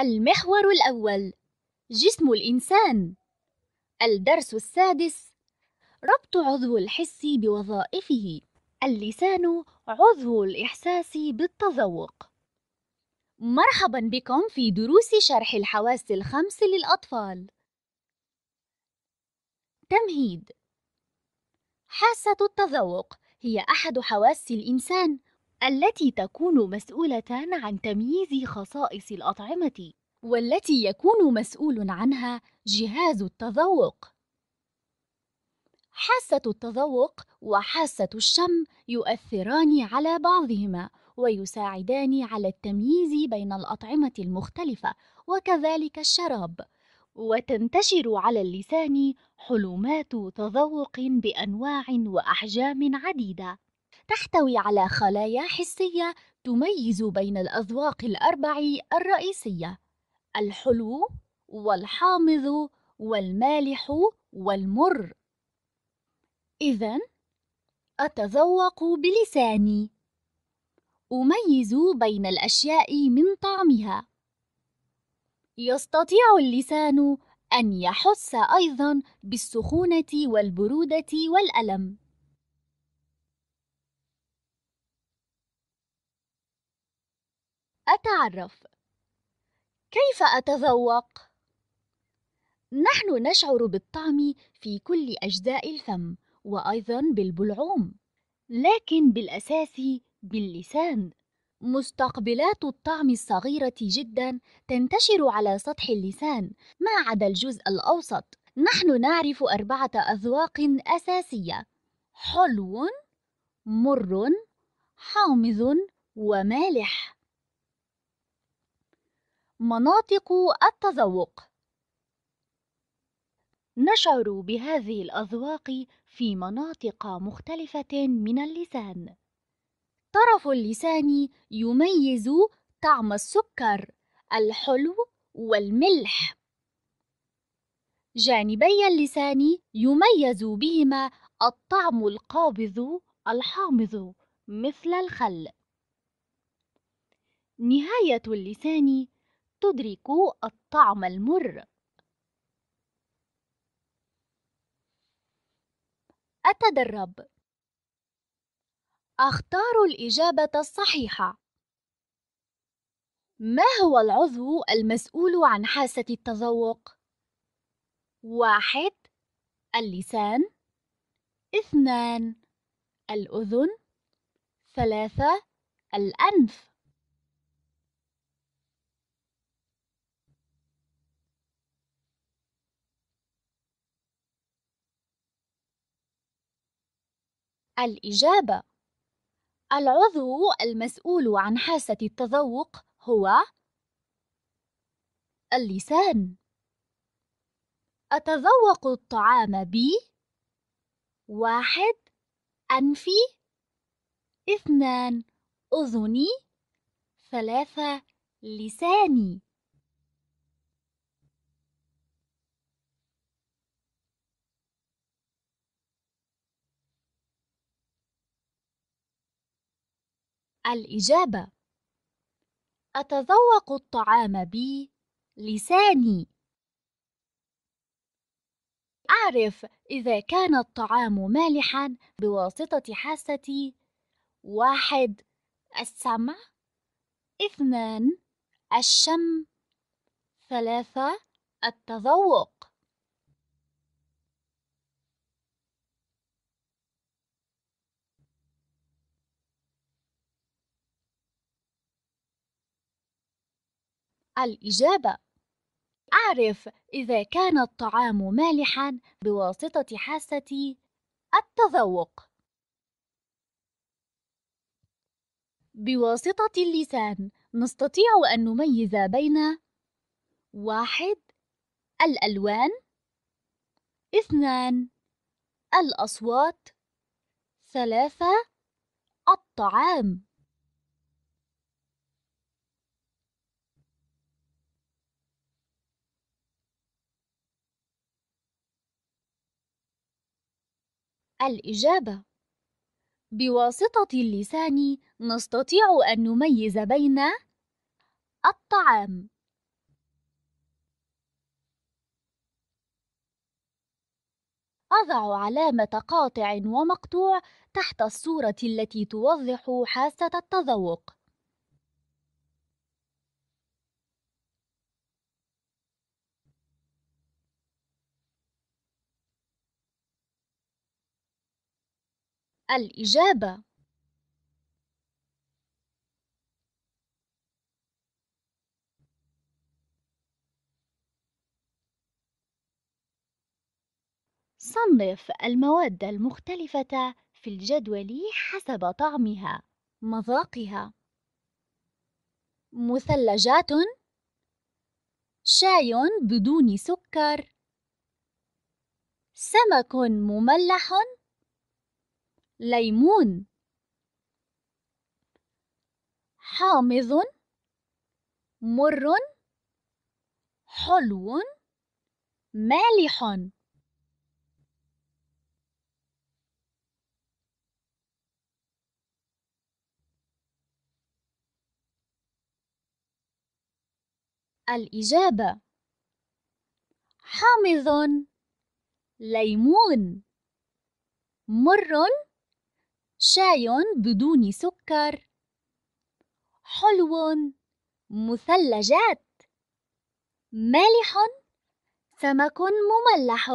المحور الأول. جسم الإنسان. الدرس السادس. ربط عضو الحس بوظائفه. اللسان عضو الإحساس بالتذوق. مرحبا بكم في دروس شرح الحواس الخمس للأطفال. تمهيد. حاسة التذوق هي أحد حواس الإنسان. التي تكون مسؤولة عن تمييز خصائص الأطعمة والتي يكون مسؤول عنها جهاز التذوق. حاسة التذوق وحاسة الشم يؤثران على بعضهما ويساعدان على التمييز بين الأطعمة المختلفة وكذلك الشراب. وتنتشر على اللسان حلمات تذوق بأنواع وأحجام عديدة. تحتوي على خلايا حسية تميز بين الأذواق الأربع الرئيسية الحلو والحامض والمالح والمر. إذا أتذوق بلساني. أميز بين الأشياء من طعمها. يستطيع اللسان أن يحس أيضا بالسخونة والبرودة والألم. أتعرف. كيف أتذوق؟ نحن نشعر بالطعم في كل أجزاء الفم وأيضا بالبلعوم لكن بالأساس باللسان. مستقبلات الطعم الصغيرة جدا تنتشر على سطح اللسان ما عدا الجزء الأوسط. نحن نعرف أربعة أذواق أساسية حلو مر حامض ومالح. مناطق التذوق. نشعر بهذه الأذواق في مناطق مختلفة من اللسان. طرف اللسان يميز طعم السكر الحلو والملح. جانبي اللسان يميز بهما الطعم القابض الحامض مثل الخل. نهاية اللسان تدرك الطعم المر. أتدرب. أختار الإجابة الصحيحة. ما هو العضو المسؤول عن حاسة التذوق؟ واحد اللسان. اثنان الأذن. ثلاثة الأنف. الإجابة. العضو المسؤول عن حاسة التذوق هو اللسان. أتذوق الطعام ب واحد أنفي اثنان أذني ثلاثة لساني. الإجابة أتذوق الطعام بلساني. أعرف إذا كان الطعام مالحا بواسطة حاستي واحد. السمع اثنان. الشم ثلاثة. التذوق الإجابة. أعرف إذا كان الطعام مالحا بواسطة حاسة التذوق. بواسطة اللسان نستطيع أن نميز بين واحد الألوان. اثنان الأصوات. ثلاثة الطعام. الإجابة. بواسطة اللسان نستطيع أن نميز بين الطعام. أضع علامة قاطع ومقطوع تحت الصورة التي توضح حاسة التذوق. الإجابة. صنف المواد المختلفة في الجدول حسب طعمها مذاقها. مثلجات شاي بدون سكر. سمك مملح ليمون. حامض. مر. حلو. مالح. الإجابة حامض. ليمون. مر. شاي بدون سكر. حلو مثلجات. مالح. سمك مملح.